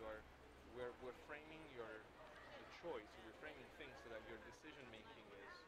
You we're we're framing your the choice. We're framing things so that your decision making is